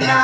Nana.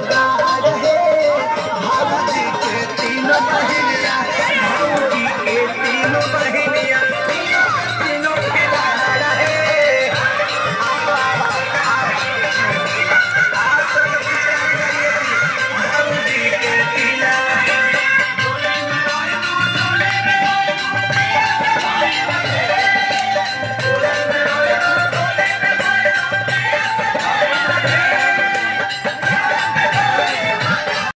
toda.